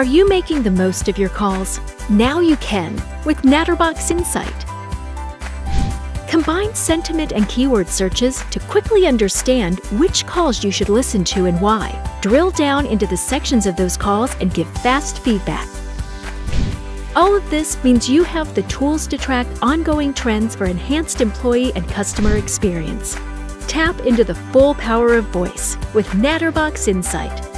Are you making the most of your calls? Now you can with Natterbox Insight. Combine sentiment and keyword searches to quickly understand which calls you should listen to and why. Drill down into the sections of those calls and give fast feedback. All of this means you have the tools to track ongoing trends for enhanced employee and customer experience. Tap into the full power of voice with Natterbox Insight.